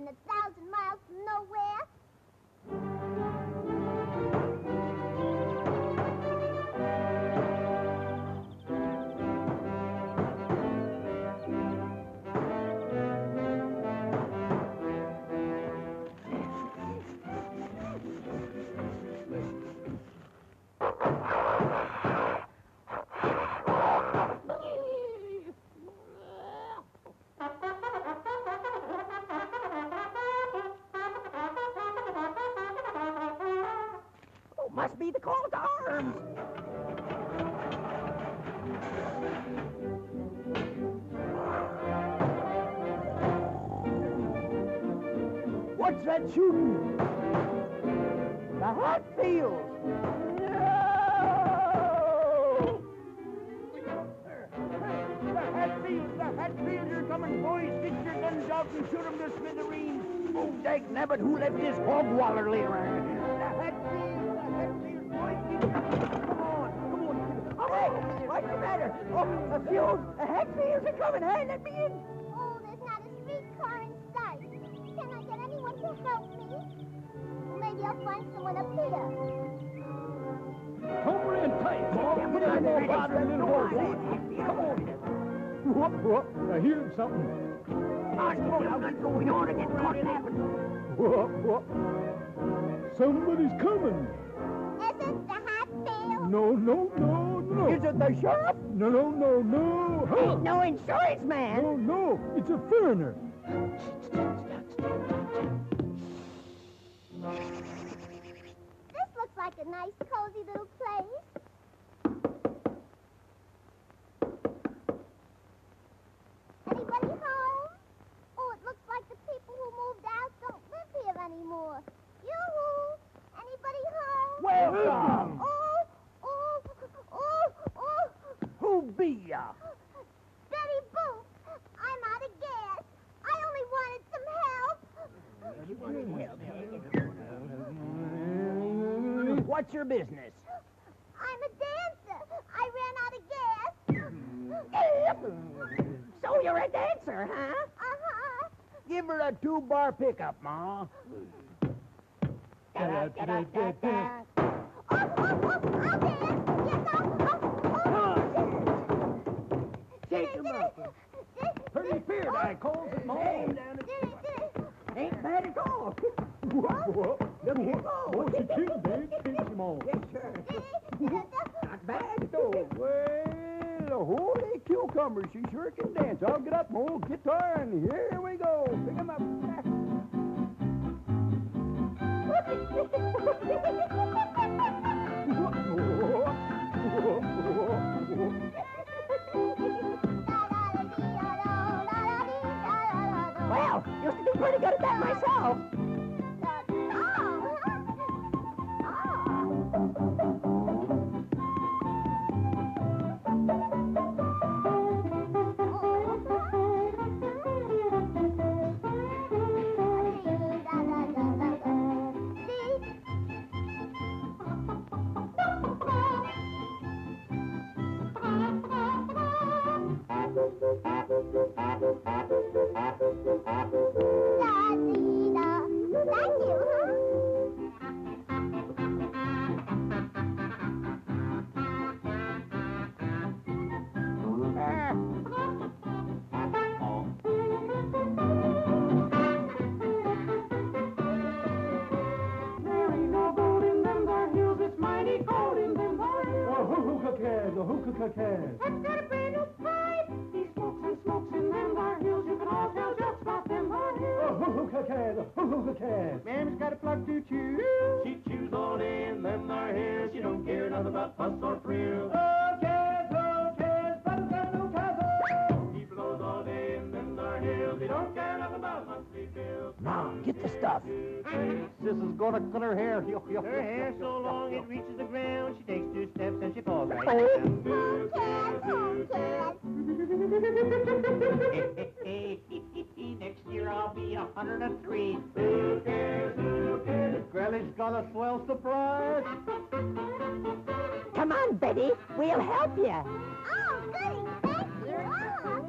in a thousand miles from nowhere? Must be the call to arms. What's that shooting? The Hatfields. No! The Hatfields, the Hatfields are coming, boys. Get your guns out and shoot them to smithereens. Oh, dag nabbit, who let this hog waller lay around? The the Hatfields, what's the matter? Oh, the fuel, the Hatfields are coming. Hey, let me in. Oh, there's not a streetcar in sight. Can I get anyone to help me? Maybe I'll find someone up here. Come in tight, Mom. Get on there, Bother a little horse. Come on. Whoop, whoop. I hear something. Oswald, what's going on to get caught napping? Whoop, whoop. Somebody's coming. Is it the Hatfield? No, no, no, no. Is it the sheriff? No, no, no, no. Huh. Ain't no insurance man. No, no. It's a foreigner. This looks like a nice, cozy little place. Anybody home? Oh, it looks like the people who moved out don't live here anymore. Yoo-hoo! Anybody home? Welcome. Oh, oh, oh, oh! Who be ya? Betty Boop, I'm out of gas. I only wanted some help. What's your business? I'm a dancer. I ran out of gas. So you're a dancer, huh? Uh-huh. Give her a two-bar pickup, Ma. Oh, oh, oh, I'll dance. Yes, I'll, oh, oh. Him up. Pretty feared I calls it, Mom. Down Did it. Ain't bad at all. Let me hit. Oh, What's your kid, Dave? Pinch him on. Yes, sir. Did it, did it. Not bad all. Well, holy cucumber, she sure can dance. I'll get up, old guitar, and here we go. Pick 'em up. Well, used to be pretty good at that myself. Cares, oh, hoo hoo cares. Cares, hoo hoo cares. Mammy's got a plug to chew. She chews on in them there hills. She don't care nothing about fuss or frill. Oh, cares, oh, cares, but got no cares. He blows on in them there hills. He don't care nothing about monthly bills. Mom, get the stuff. Sis is gonna cut her hair. Her hair so long it reaches the ground. She takes two steps and she falls right Oh. down. a swell surprise. Come on, Betty. We'll help you. Oh, goody. Thank you.